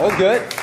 Was good.